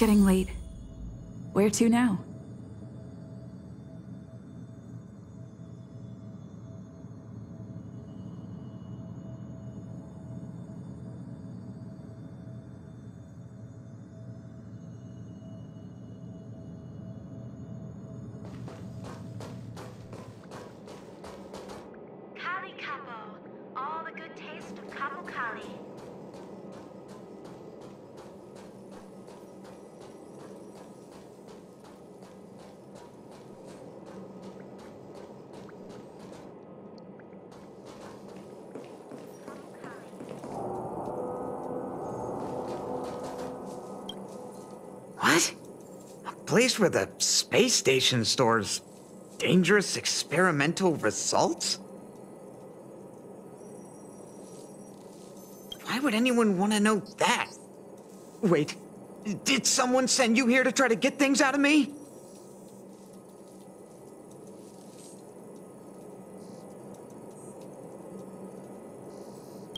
Getting late. Where to now? Place where the space station stores dangerous experimental results? Why would anyone want to know that? Wait, did someone send you here to try to get things out of me?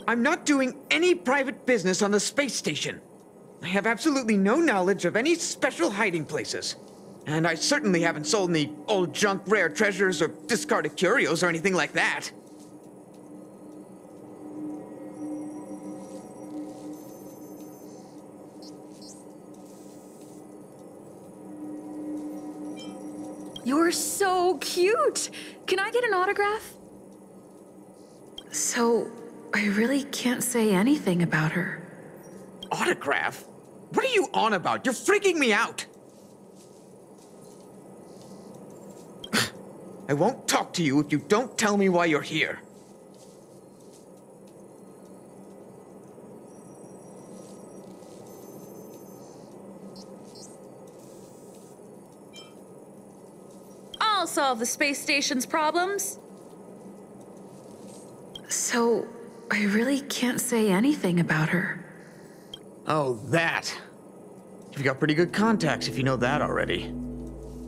I'm not doing any private business on the space station. I have absolutely no knowledge of any special hiding places. And I certainly haven't sold any old junk rare treasures or discarded curios or anything like that. You're so cute! Can I get an autograph? So, I really can't say anything about her. Autograph? What are you on about? You're freaking me out! I won't talk to you if you don't tell me why you're here. I'll solve the space station's problems. So, I really can't say anything about her. Oh, that. You've got pretty good contacts if you know that already.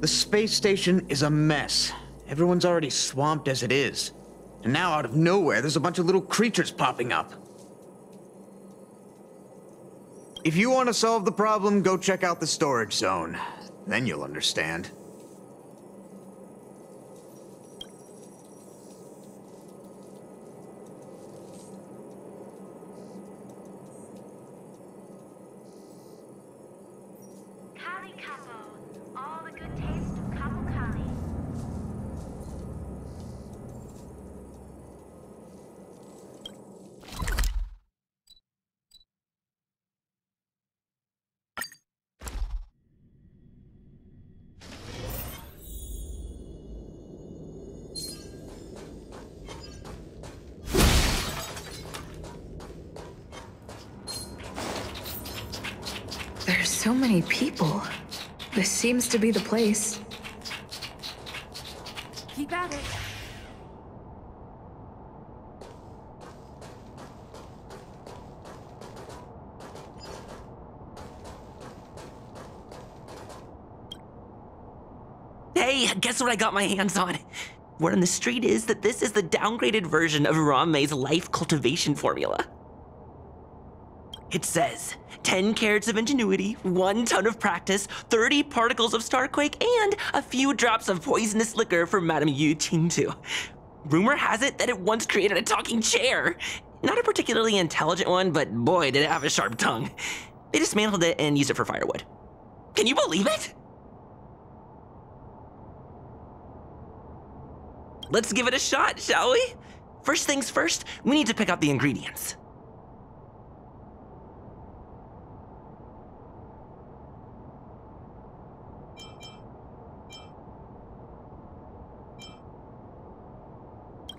The space station is a mess. Everyone's already swamped as it is. And now, out of nowhere, there's a bunch of little creatures popping up. If you want to solve the problem, go check out the storage zone. Then you'll understand. Seems to be the place. Keep at it. Hey, guess what I got my hands on? Word on the street is that this is the downgraded version of Ruan Mei's life cultivation formula. It says 10 carats of ingenuity, 1 ton of practice, 30 particles of Starquake, and a few drops of poisonous liquor from Madame Yu Tintu. Rumor has it that it once created a talking chair. Not a particularly intelligent one, but boy, did it have a sharp tongue. They dismantled it and used it for firewood. Can you believe it? Let's give it a shot, shall we? First things first, we need to pick out the ingredients.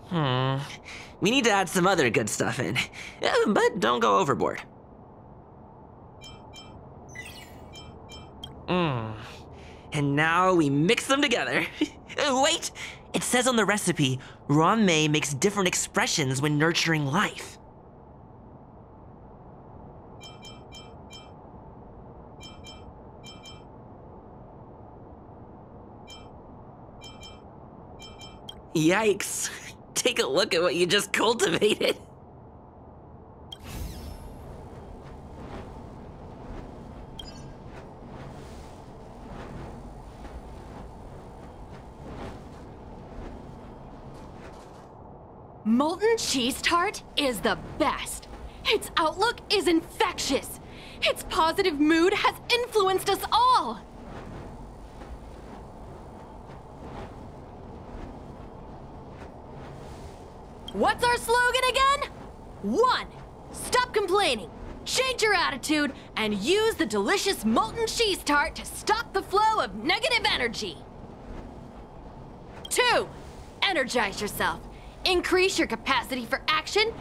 Hmm. We need to add some other good stuff in. Uh, But don't go overboard. Mmm. And now we mix them together. Uh, Wait! It says on the recipe, Ruan Mei makes different expressions when nurturing life. Yikes. Take a look at what you just cultivated. Molten cheese tart is the best. Its outlook is infectious. Its positive mood has influenced us all. What's our slogan again? One, stop complaining, change your attitude, and use the delicious molten cheese tart to stop the flow of negative energy. Two, energize yourself, increase your capacity for action,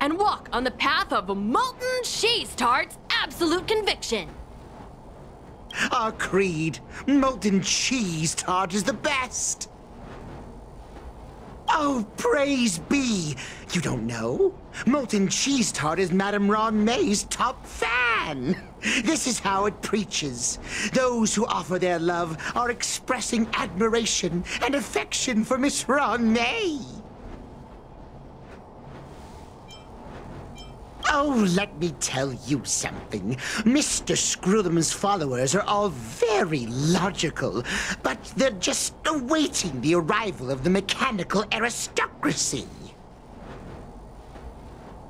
and walk on the path of molten cheese tart's absolute conviction. Our creed, molten cheese tart is the best. Oh, praise be! You don't know? Molten Cheese Tart is Madame Ruan Mei's top fan! This is how it preaches. Those who offer their love are expressing admiration and affection for Miss Ruan Mei. Oh, let me tell you something. Mr. Screwllum's followers are all very logical, but they're just awaiting the arrival of the mechanical aristocracy.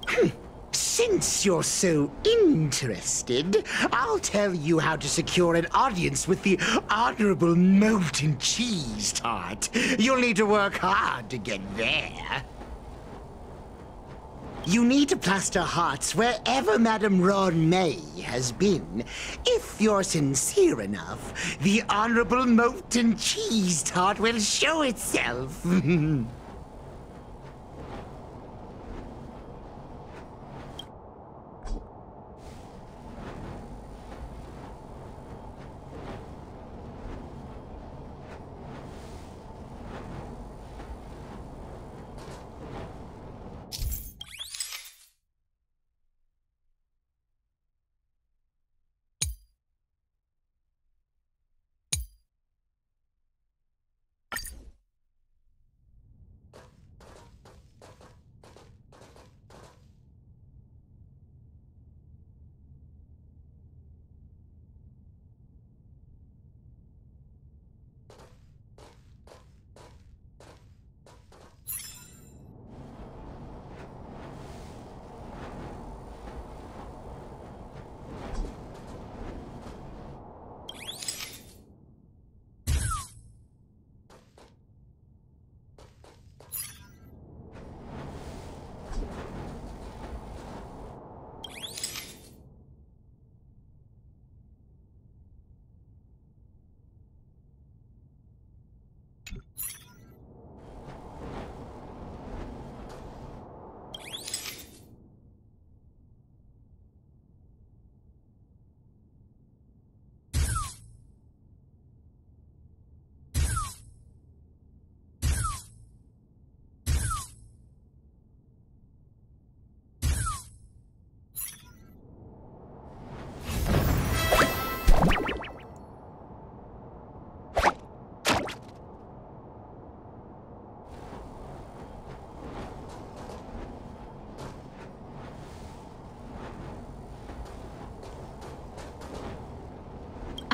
Hmm. Since you're so interested, I'll tell you how to secure an audience with the Honorable Molten Cheese Tart. You'll need to work hard to get there. You need to plaster hearts wherever Madame Ruan Mei has been. If you're sincere enough, the Honorable Molten Cheese Tart will show itself.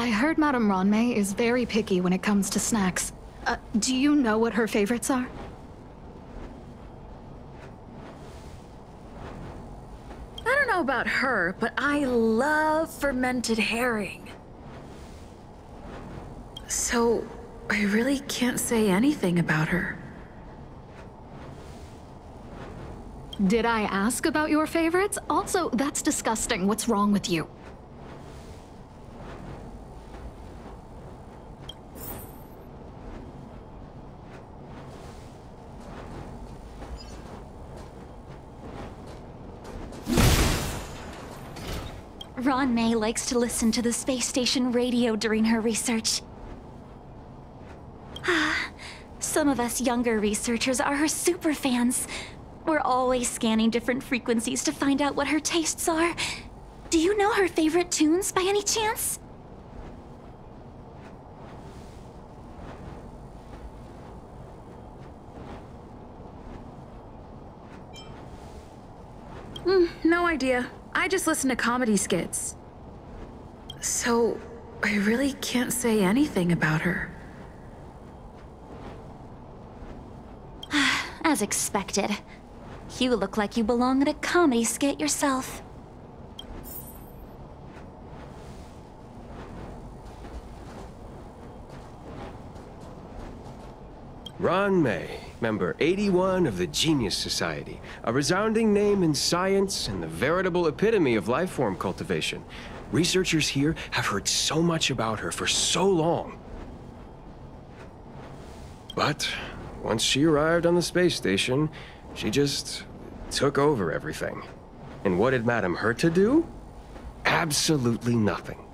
I heard Madame Ruan Mei is very picky when it comes to snacks. Uh, do you know what her favorites are? I don't know about her, but I love fermented herring. So, I really can't say anything about her. Did I ask about your favorites? Also, that's disgusting. What's wrong with you? May likes to listen to the space station radio during her research. Ah, Some of us younger researchers are her super fans. We're always scanning different frequencies to find out what her tastes are. Do you know her favorite tunes by any chance? No idea. I just listen to comedy skits. So, I really can't say anything about her. As expected. You look like you belong in a comedy skit yourself. Ruan Mei, member 81 of the Genius Society, a resounding name in science and the veritable epitome of life form cultivation. Researchers here have heard so much about her for so long. But once she arrived on the space station, she just took over everything. And what did Madame Herta do? Absolutely nothing.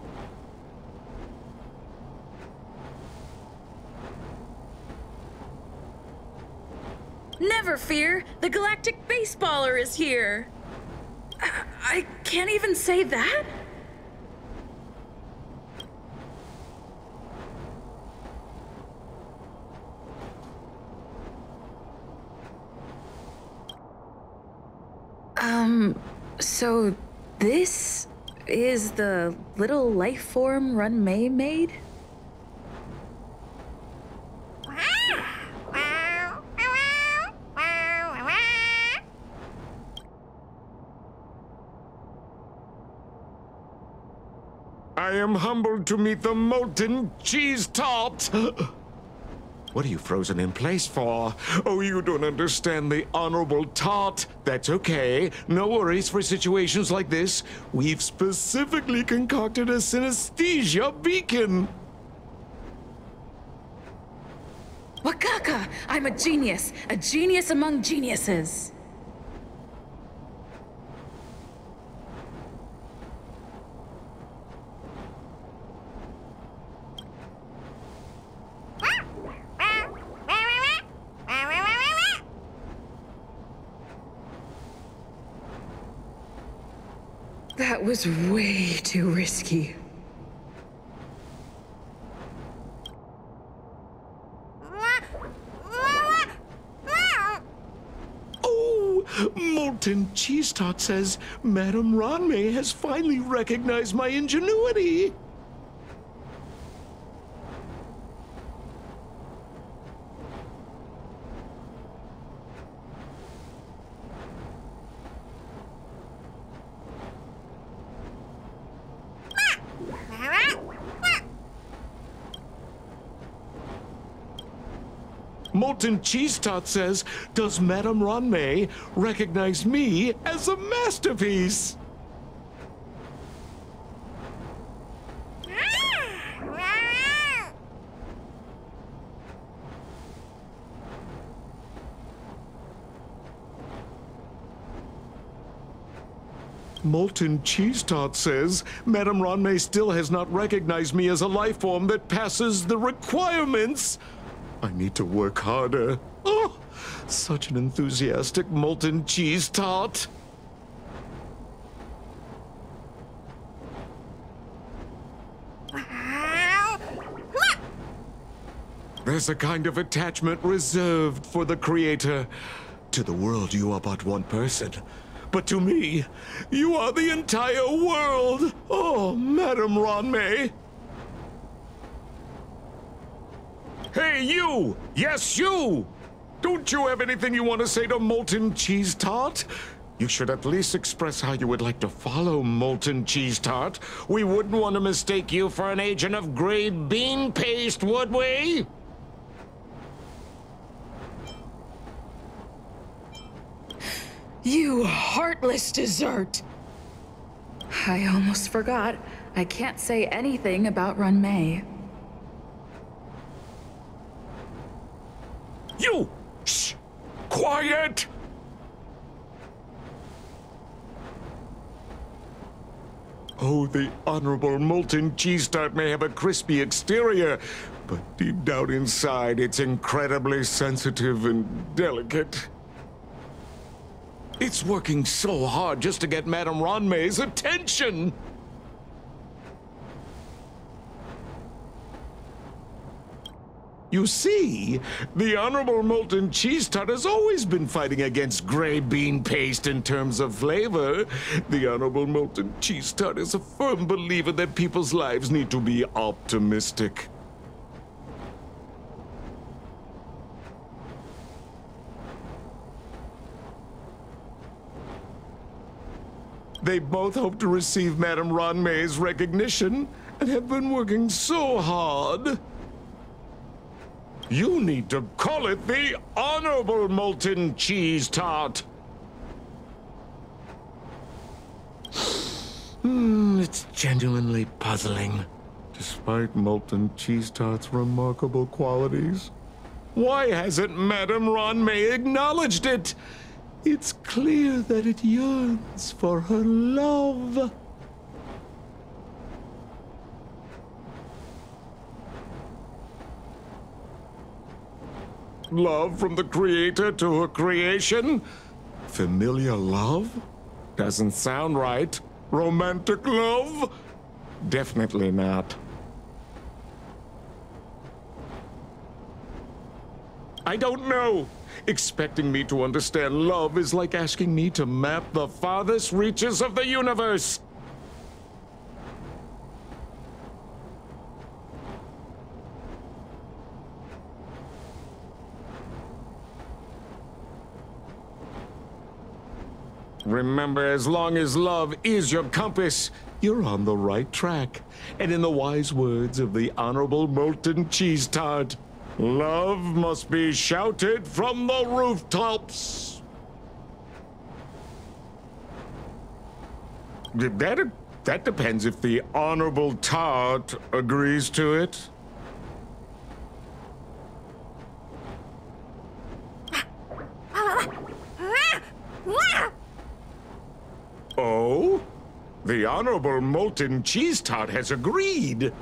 Never fear, the Galactic Baseballer is here. I, can't even say that? Um, so this is the little life form Ruan Mei made? To meet the molten cheese tart. What are you frozen in place for? Oh, you don't understand the honorable tart. That's okay. No worries for situations like this. We've specifically concocted a synesthesia beacon. Wakaka! I'm a genius! A genius among geniuses! That was way too risky. Oh, Molten Cheese Tart says Madame Ruan Mei has finally recognized my ingenuity. Molten Cheese Tart says, Does Madame Ruan Mei recognize me as a masterpiece? Molten Cheese Tart says, Madame Ruan Mei still has not recognized me as a life form that passes the requirements. I need to work harder. Oh, such an enthusiastic molten cheese tart. There's a kind of attachment reserved for the creator. To the world, you are but one person. But to me, you are the entire world. Oh, Madame Ruan Mei. Hey, you! Yes, you! Don't you have anything you want to say to Molten Cheese Tart? You should at least express how you would like to follow Molten Cheese Tart. We wouldn't want to mistake you for an agent of Grey Bean Paste, would we? You heartless dessert! I almost forgot. I can't say anything about Run You! Shh! Quiet! Oh, the Honorable Molten Cheese Tart may have a crispy exterior, but deep down inside, it's incredibly sensitive and delicate. It's working so hard just to get Madame Ruan Mei's attention! You see, the Honorable Molten Cheese Tart has always been fighting against gray bean paste in terms of flavor. The Honorable Molten Cheese Tart is a firm believer that people's lives need to be optimistic. They both hope to receive Madame Ruan Mei's recognition and have been working so hard. You need to call it the Honorable Molten Cheese Tart. Hmm, it's genuinely puzzling. Despite Molten Cheese Tart's remarkable qualities, why hasn't Madame Ruan Mei acknowledged it? It's clear that it yearns for her love. Love from the creator to her creation? Familiar love? Doesn't sound right. Romantic love? Definitely not. I don't know. Expecting me to understand love is like asking me to map the farthest reaches of the universe. Remember, as long as love is your compass, you're on the right track. And in the wise words of the Honorable Molten Cheese Tart, love must be shouted from the rooftops. That, that depends if the Honorable Tart agrees to it. Oh? The Honorable Molten Cheese Tart has agreed.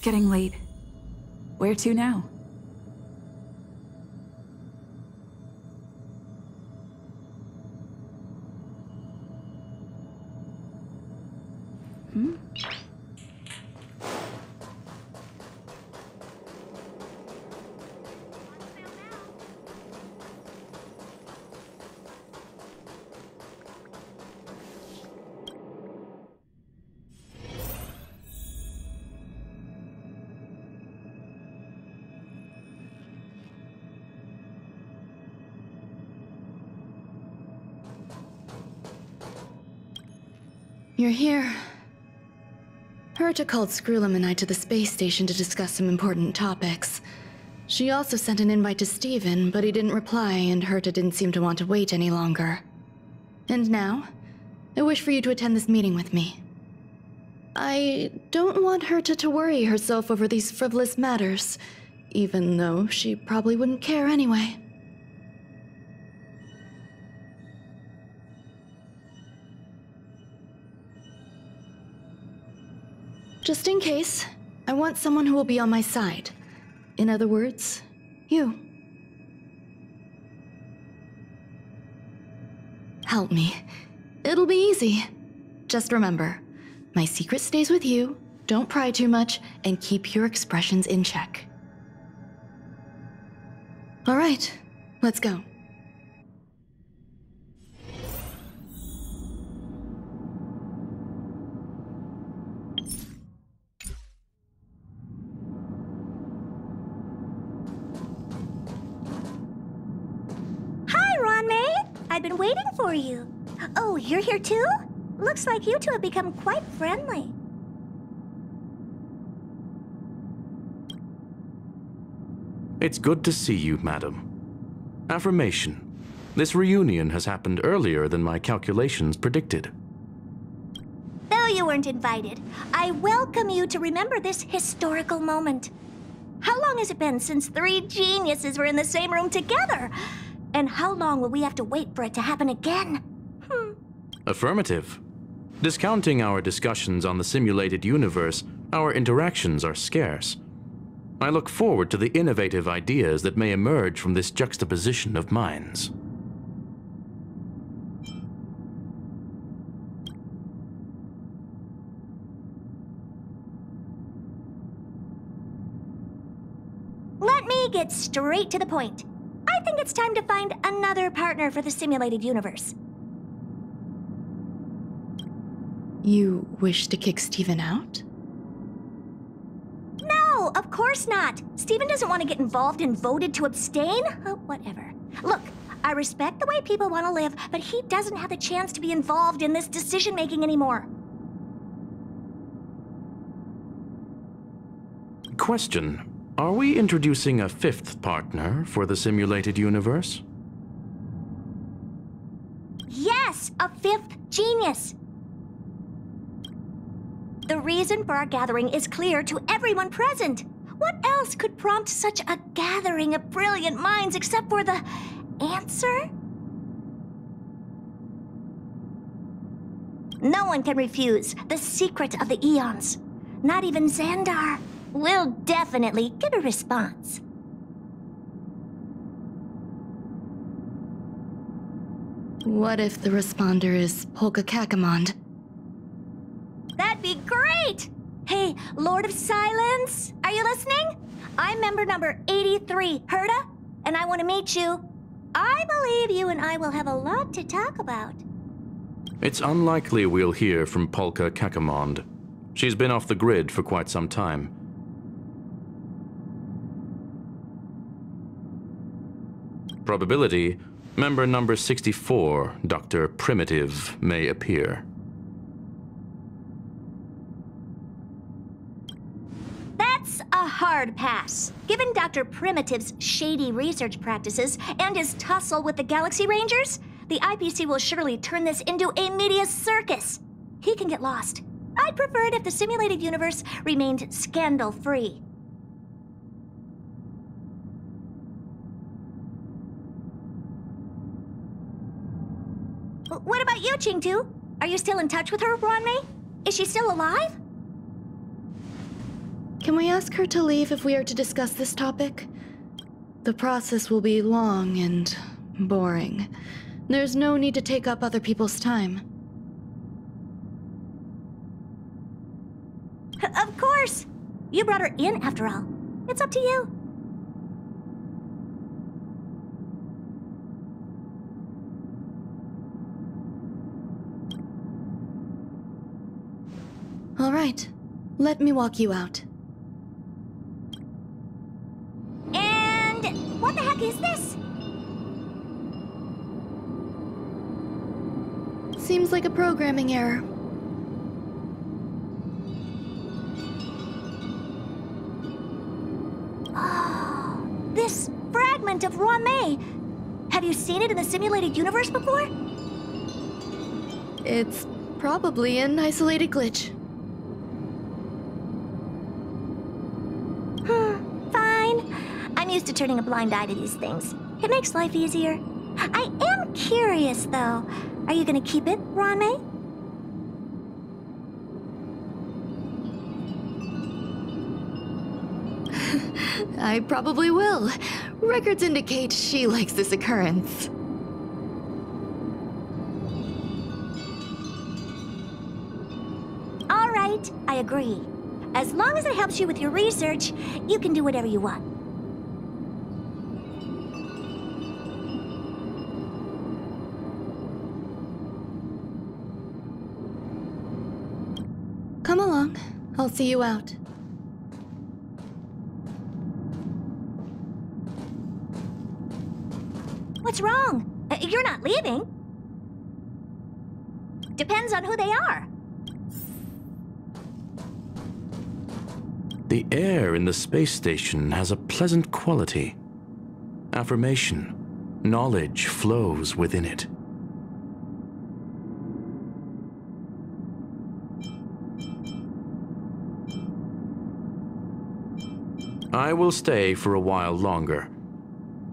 It's getting late. Where to now? You're here. Herta called Screwllum and I to the space station to discuss some important topics. She also sent an invite to Stephen, but he didn't reply, and Herta didn't seem to want to wait any longer. And now, I wish for you to attend this meeting with me. I don't want Herta to worry herself over these frivolous matters, even though she probably wouldn't care anyway. Just in case, I want someone who will be on my side. In other words, you. Help me. It'll be easy. Just remember, my secret stays with you, don't pry too much, and keep your expressions in check. Alright, let's go. For you. Oh, you're here too? Looks like you two have become quite friendly. It's good to see you, madam. Affirmation. This reunion has happened earlier than my calculations predicted. Though you weren't invited, I welcome you to remember this historical moment. How long has it been since three geniuses were in the same room together? And how long will we have to wait for it to happen again? Hmm. Affirmative. Discounting our discussions on the simulated universe, our interactions are scarce. I look forward to the innovative ideas that may emerge from this juxtaposition of minds. Let me get straight to the point. I think it's time to find another partner for the simulated universe. You wish to kick Stephen out? No, of course not. Stephen doesn't want to get involved and voted to abstain. Oh, whatever. Look, I respect the way people want to live, but he doesn't have the chance to be involved in this decision making anymore. Question. Are we introducing a fifth partner for the simulated universe? Yes, a fifth genius. The reason for our gathering is clear to everyone present. What else could prompt such a gathering of brilliant minds except for the answer? No one can refuse the secret of the eons. Not even Zandar. We'll definitely get a response. What if the responder is Polka Kakamond? That'd be great! Hey, Lord of Silence, are you listening? I'm member number 83, Herta, and I want to meet you. I believe you and I will have a lot to talk about. It's unlikely we'll hear from Polka Kakamond. She's been off the grid for quite some time. Probability, member number 64, Dr. Primitive, may appear. That's a hard pass. Given Dr. Primitive's shady research practices and his tussle with the Galaxy Rangers, the IPC will surely turn this into a media circus. He can get lost. I'd prefer it if the simulated universe remained scandal free. What about you, Chingtu? Are you still in touch with her, Ruan Mei? Is she still alive? Can we ask her to leave if we are to discuss this topic? The process will be long and boring. There's no need to take up other people's time. Of course! You brought her in, after all. It's up to you. All right, let me walk you out. And what the heck is this? Seems like a programming error. This fragment of Ruan Mei. Have you seen it in the simulated universe before? It's probably an isolated glitch. To turning a blind eye to these things. It makes life easier. I am curious, though. Are you gonna keep it, Ron I probably will. Records indicate she likes this occurrence. All right, I agree. As long as it helps you with your research, you can do whatever you want. I'll see you out. What's wrong? Uh, You're not leaving. Depends on who they are. The air in the space station has a pleasant quality. Affirmation, knowledge flows within it. I will stay for a while longer.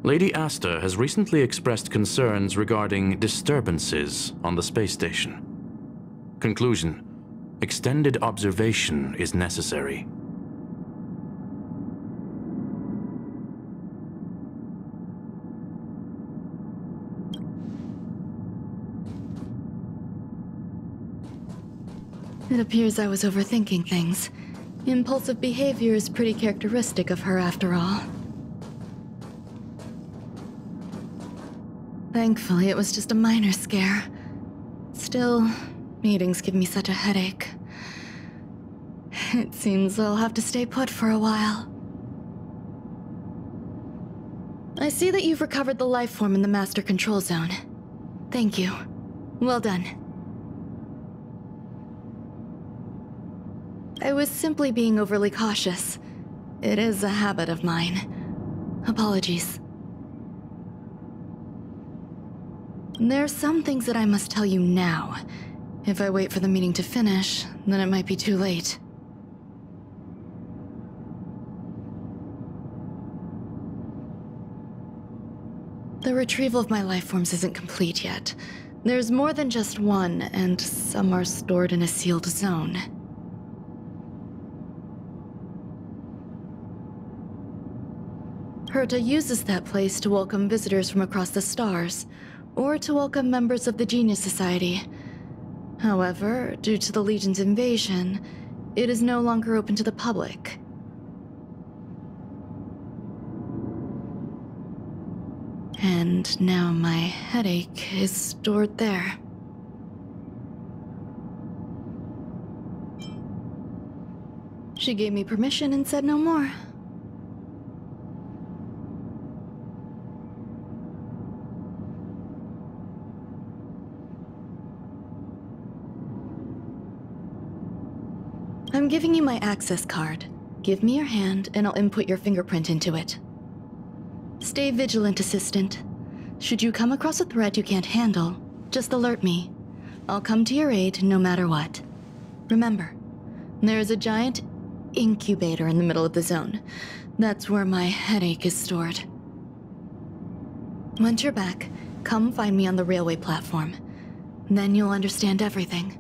Lady Asta has recently expressed concerns regarding disturbances on the space station. Conclusion Extended observation is necessary. It appears I was overthinking things. Impulsive behavior is pretty characteristic of her after all. Thankfully, it was just a minor scare. Still, meetings give me such a headache. It seems I'll have to stay put for a while. I see that you've recovered the life form in the Master Control Zone. Thank you. Well done. I was simply being overly cautious. It is a habit of mine. Apologies. There are some things that I must tell you now. If I wait for the meeting to finish, then it might be too late. The retrieval of my life forms isn't complete yet. There's more than just one, and some are stored in a sealed zone. Herta uses that place to welcome visitors from across the stars, or to welcome members of the Genius Society. However, due to the Legion's invasion, it is no longer open to the public. And now my headache is stored there. She gave me permission and said no more. I'm giving you my access card. Give me your hand, and I'll input your fingerprint into it. Stay vigilant, Assistant. Should you come across a threat you can't handle, just alert me. I'll come to your aid no matter what. Remember, there is a giant incubator in the middle of the zone. That's where my headache is stored. Once you're back, come find me on the railway platform. Then you'll understand everything.